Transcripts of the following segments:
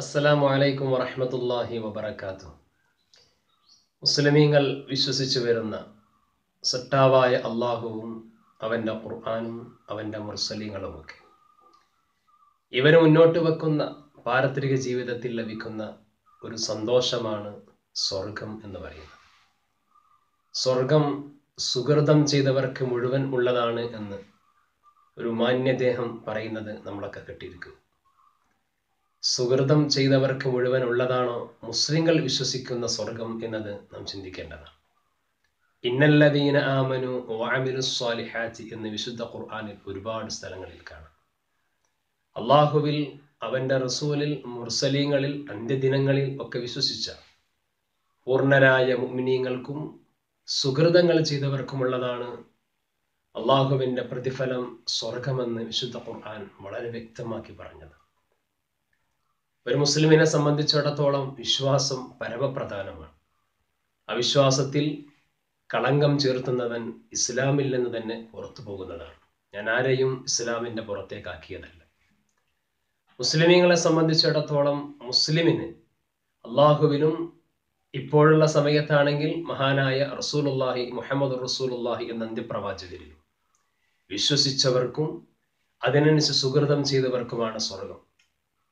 അസ്സലാമു അലൈക്കും വറഹമത്തല്ലാഹി വബർക്കാത്തു മുസ്ലിമീങ്ങൾ വിശ്വസിച്ചു വരുന്ന സട്ടാവായ അള്ളാഹുവും അവന്റെ ഖുർആാനും അവന്റെ മുർസലീങ്ങളുമൊക്കെ. ഇവന് മുന്നോട്ട് വെക്കുന്ന പാരത്രിക ജീവിതത്തിൽ ലഭിക്കുന്ന ഒരു സന്തോഷമാണ് സ്വർഗം എന്ന് പറയുന്നത്. സ്വർഗം സുഹൃതം ചെയ്തവർക്ക് മുഴുവൻ ഉള്ളതാണ് എന്ന് ഒരു മാന്യദേഹം പറയുന്നത് നമ്മളൊക്കെ കെട്ടിയിരിക്കും സുഹൃതം ചെയ്തവർക്ക് മുഴുവൻ ഉള്ളതാണോ മുസ്ലിങ്ങൾ വിശ്വസിക്കുന്ന സ്വർഗം എന്നത് നാം ചിന്തിക്കേണ്ടതാണ്. ഇന്നല്ലദീന ആമനു വാമിലു എന്ന് വിശുദ്ധ ഖുർആാനിൽ ഒരുപാട് സ്ഥലങ്ങളിൽ കാണാം. അള്ളാഹുവിൽ അവന്റെ റസൂലിൽ മുർസലീങ്ങളിൽ അന്ത്യദിനങ്ങളിൽ ഒക്കെ വിശ്വസിച്ച പൂർണരായ മുഅ്മിനീങ്ങൾക്കും സുഹൃതങ്ങൾ ചെയ്തവർക്കുമുള്ളതാണ് അള്ളാഹുവിന്റെ പ്രതിഫലം സ്വർഗമെന്ന് വിശുദ്ധ ഖുർആൻ വളരെ വ്യക്തമാക്കി പറഞ്ഞത്. ഒരു മുസ്ലിമിനെ സംബന്ധിച്ചിടത്തോളം വിശ്വാസം പരമപ്രധാനമാണ്. അവിശ്വാസത്തിൽ കളങ്കം ചേർത്തുന്നവൻ ഇസ്ലാമിൽ നിന്ന് തന്നെ പുറത്തു പോകുന്നതാണ്. ഞാൻ ആരെയും ഇസ്ലാമിന്റെ പുറത്തേക്കാക്കിയതല്ല. മുസ്ലിമീങ്ങളെ സംബന്ധിച്ചിടത്തോളം മുസ്ലിമിന് അള്ളാഹുവിനും ഇപ്പോഴുള്ള സമയത്താണെങ്കിൽ മഹാനായ റസൂലുല്ലാഹി മുഹമ്മദ് റസൂലുല്ലാഹി എന്ന അന്ത്യപ്രവാചകരിലും വിശ്വസിച്ചവർക്കും അതിനനുസരിച്ച് സുഹൃതം ചെയ്തവർക്കുമാണ് സ്വർഗം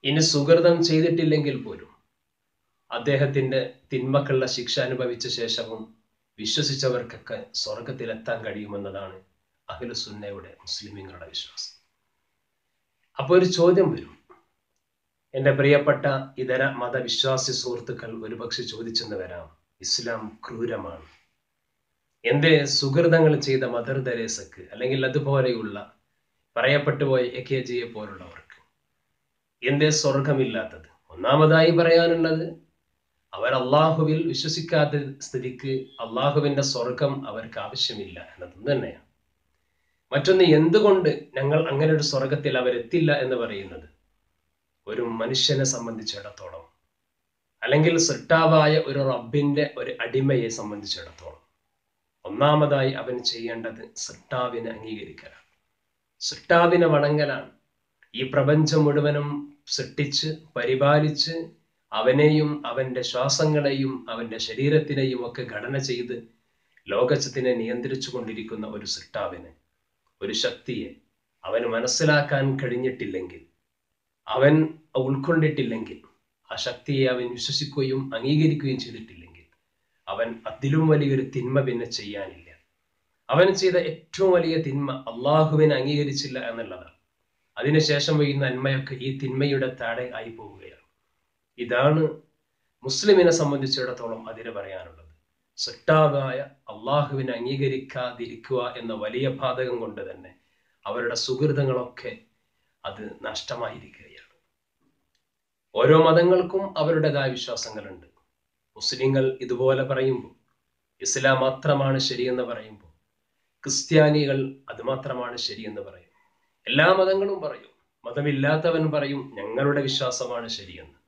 ഇനി സുഹൃതം ചെയ്തിട്ടില്ലെങ്കിൽ പോലും അദ്ദേഹത്തിന്റെ തിന്മക്കുള്ള ശിക്ഷ അനുഭവിച്ച ശേഷവും വിശ്വസിച്ചവർക്കൊക്കെ സ്വർഗത്തിലെത്താൻ കഴിയുമെന്നതാണ് അഖിലുസുന്നയുടെ മുസ്ലിമീങ്ങളുടെ വിശ്വാസം. അപ്പോൾ ഒരു ചോദ്യം വരും. എന്റെ പ്രിയപ്പെട്ട ഇതര മതവിശ്വാസി സുഹൃത്തുക്കൾ ഒരുപക്ഷെ ചോദിച്ചെന്ന് വരാം ഇസ്ലാം ക്രൂരമാണ്. എന്റെ സുഹൃതങ്ങൾ ചെയ്ത മദർ തെരേസക്ക് അല്ലെങ്കിൽ അതുപോലെയുള്ള പറയപ്പെട്ടുപോയ എ കെ ജിയെ പോലുള്ളവർക്ക് എന്തേ സ്വർഗമില്ലാത്തത് ഒന്നാമതായി പറയാനുള്ളത് അവർ അള്ളാഹുവിൽ വിശ്വസിക്കാത്ത സ്ഥിതിക്ക് അള്ളാഹുവിന്റെ സ്വർഗം അവർക്ക് ആവശ്യമില്ല എന്നതും തന്നെയാണ്. മറ്റൊന്ന് എന്തുകൊണ്ട് ഞങ്ങൾ അങ്ങനെ ഒരു സ്വർഗത്തിൽ അവരെത്തില്ല എന്ന് പറയുന്നത്? ഒരു മനുഷ്യനെ സംബന്ധിച്ചിടത്തോളം അല്ലെങ്കിൽ സൃഷ്ടാവായ ഒരു റബ്ബിന്റെ ഒരു അടിമയെ സംബന്ധിച്ചിടത്തോളം. ഒന്നാമതായി അവൻ ചെയ്യേണ്ടത് സൃഷ്ടാവിനെ അംഗീകരിക്കലാണ്. സൃഷ്ടാവിനെ വണങ്ങലാണ്. ഈ പ്രപഞ്ചം മുഴുവനും സൃഷ്ടിച്ച് പരിപാലിച്ച് അവനെയും അവന്റെ ശ്വാസങ്ങളെയും അവന്റെ ശരീരത്തിനെയും ഒക്കെ ഘടന ചെയ്ത് ലോകത്തിനെ നിയന്ത്രിച്ചു കൊണ്ടിരിക്കുന്ന ഒരു സൃഷ്ടാവിന് ഒരു ശക്തിയെ അവന് മനസ്സിലാക്കാൻ കഴിഞ്ഞിട്ടില്ലെങ്കിൽ അവൻ ഉൾക്കൊണ്ടിട്ടില്ലെങ്കിൽ ആ ശക്തിയെ അവൻ വിശ്വസിക്കുകയും അംഗീകരിക്കുകയും ചെയ്തിട്ടില്ലെങ്കിൽ അവൻ അതിലും വലിയൊരു തിന്മ പിന്നെ ചെയ്യാനില്ല. അവൻ ചെയ്ത ഏറ്റവും വലിയ തിന്മ അള്ളാഹുവിനെ അംഗീകരിച്ചില്ല എന്നുള്ളതാണ്. അതിനുശേഷം ഈ നന്മയൊക്കെ ഈ തിന്മയുടെ താഴെ ആയി പോവുകയാണ്. ഇതാണ് മുസ്ലിമിനെ സംബന്ധിച്ചിടത്തോളം അതിന് പറയാനുള്ളത്. സൃഷ്ടാവായ അള്ളാഹുവിനെ അംഗീകരിക്കാതിരിക്കുക എന്ന വലിയ ബാധകം കൊണ്ട് തന്നെ അവരുടെ സുഹൃതങ്ങളൊക്കെ അത് നഷ്ടമായിരിക്കുകയാണ്. ഓരോ മതങ്ങൾക്കും അവരുടേതായ വിശ്വാസങ്ങളുണ്ട്. മുസ്ലിങ്ങൾ ഇതുപോലെ പറയുമ്പോൾ ഇസ്ലാം മാത്രമാണ് ശരിയെന്ന് പറയുമ്പോൾ ക്രിസ്ത്യാനികൾ അത് മാത്രമാണ് ശരിയെന്ന് പറയും എല്ലാ മതങ്ങളും പറയും. മതമില്ലാത്തവൻ പറയും ഞങ്ങളുടെ വിശ്വാസമാണ് ശരിയെന്ന്.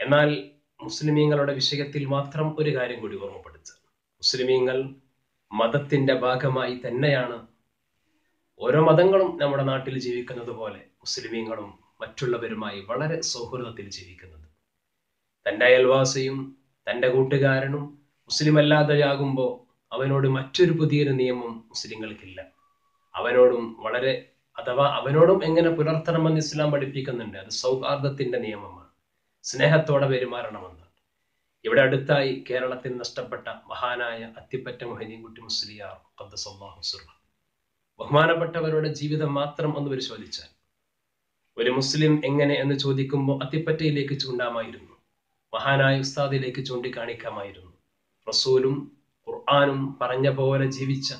എന്നാൽ മുസ്ലിമീങ്ങളുടെ വിഷയത്തിൽ മാത്രം ഒരു കാര്യം കൂടി ഓർമ്മപ്പെടുത്തുക. മുസ്ലിമീങ്ങൾ മതത്തിന്റെ ഭാഗമായി തന്നെയാണ് ഓരോ മതങ്ങളും നമ്മുടെ നാട്ടിൽ ജീവിക്കുന്നത് പോലെ മുസ്ലിമീങ്ങളും മറ്റുള്ളവരുമായി വളരെ സൗഹൃദത്തിൽ ജീവിക്കുന്നത്. തന്റെ അയൽവാസിയും തന്റെ കൂട്ടുകാരനും മുസ്ലിം അല്ലാതെയാകുമ്പോൾ അവനോട് മറ്റൊരു പുതിയൊരു നിയമം മുസ്ലിങ്ങൾക്കില്ല അവനോടും വളരെ അഥവാ അവനോടും എങ്ങനെ പുലർത്തണമെന്ന് ഇസ്ലാം പഠിപ്പിക്കുന്നുണ്ട് അത് സൗഹാർദ്ദത്തിന്റെ നിയമമാണ്. സ്നേഹത്തോടെ പെരുമാറണമെന്നാണ്. ഇവിടെ അടുത്തായി കേരളത്തിൽ നഷ്ടപ്പെട്ട മഹാനായ അത്തിപ്പറ്റ മൊഹിനീൻകുട്ടി മുസ്ലിയാർ ബഹുമാനപ്പെട്ടവരുടെ ജീവിതം മാത്രം ഒന്ന് പരിശോധിച്ചാൽ ഒരു മുസ്ലിം എങ്ങനെ എന്ന് ചോദിക്കുമ്പോൾ അത്തിപ്പറ്റയിലേക്ക് ചൂണ്ടാമായിരുന്നു. മഹാനായ ഉസ്താദിലേക്ക് ചൂണ്ടിക്കാണിക്കാമായിരുന്നു. റസൂലും ഖുർആാനും പറഞ്ഞ പോലെ ജീവിച്ച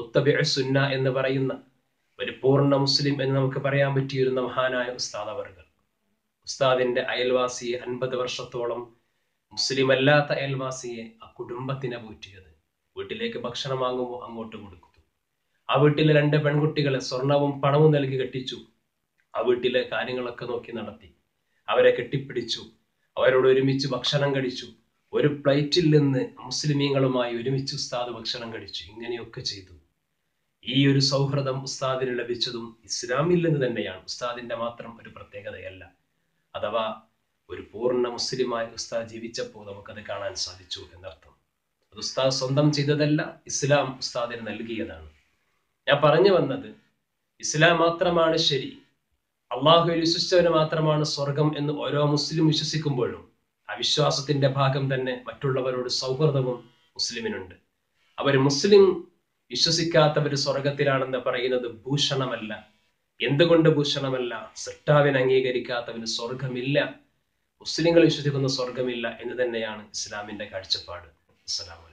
മുത്തബി സുന്ന എന്ന് പറയുന്ന ഒരു പൂർണ മുസ്ലിം എന്ന് നമുക്ക് പറയാൻ പറ്റിയിരുന്ന മഹാനായ ഉസ്താദ് അവർകൾ. ഉസ്താദിന്റെ അയൽവാസിയെ അൻപത് വർഷത്തോളം മുസ്ലിം അല്ലാത്ത അയൽവാസിയെ ആ കുടുംബത്തിനെ പോറ്റിയത്. വീട്ടിലേക്ക് ഭക്ഷണം വാങ്ങുമ്പോൾ അങ്ങോട്ട് കൊടുക്കും ആ വീട്ടിലെ രണ്ട് പെൺകുട്ടികളെ സ്വർണവും പണവും നൽകി കെട്ടിച്ചു. ആ വീട്ടിലെ കാര്യങ്ങളൊക്കെ നോക്കി നടത്തി. അവരെ കെട്ടിപ്പിടിച്ചു. അവരോട് ഒരുമിച്ച് ഭക്ഷണം കഴിച്ചു. ഒരു പ്ലേറ്റിൽ നിന്ന് മുസ്ലിമീങ്ങളുമായി ഒരുമിച്ച് ഉസ്താദ് ഭക്ഷണം കഴിച്ചു. ഇങ്ങനെയൊക്കെ ചെയ്തു. ഈ ഒരു സൗഹൃദം ഉസ്താദിന് ലഭിച്ചതും ഇസ്ലാമിൽ നിന്ന് തന്നെയാണ്. ഉസ്താദിന്റെ മാത്രം ഒരു പ്രത്യേകതയല്ല. അഥവാ ഒരു പൂർണ മുസ്ലിമായി ഉസ്താദ് ജീവിച്ചപ്പോൾ നമുക്കത് കാണാൻ സാധിച്ചു എന്നർത്ഥം. അത് ഉസ്താദ് സ്വന്തം ചെയ്തതല്ല ഇസ്ലാം ഉസ്താദിന് നൽകിയതാണ്. ഞാൻ പറഞ്ഞു വന്നത് ഇസ്ലാം മാത്രമാണ് ശരി. അള്ളാഹുവിൽ വിശ്വസിച്ചവന് മാത്രമാണ് സ്വർഗം എന്ന് ഓരോ മുസ്ലിം വിശ്വസിക്കുമ്പോഴും ആ വിശ്വാസത്തിന്റെ ഭാഗം തന്നെ മറ്റുള്ളവരോട് സൗഹൃദവും മുസ്ലിമിനുണ്ട്. അവർ മുസ്ലിം വിശ്വസിക്കാത്തവർ സ്വർഗത്തിലാണെന്ന് പറയുന്നത് ഭൂഷണമല്ല. എന്തുകൊണ്ട് ഭൂഷണമല്ല? സൃഷ്ടാവിനെ അംഗീകരിക്കാത്തവന് സ്വർഗമില്ല മുസ്ലിങ്ങൾ വിശ്വസിക്കുന്ന സ്വർഗമില്ല എന്ന് തന്നെയാണ് ഇസ്ലാമിന്റെ കാഴ്ചപ്പാട്. അസ്സലാമു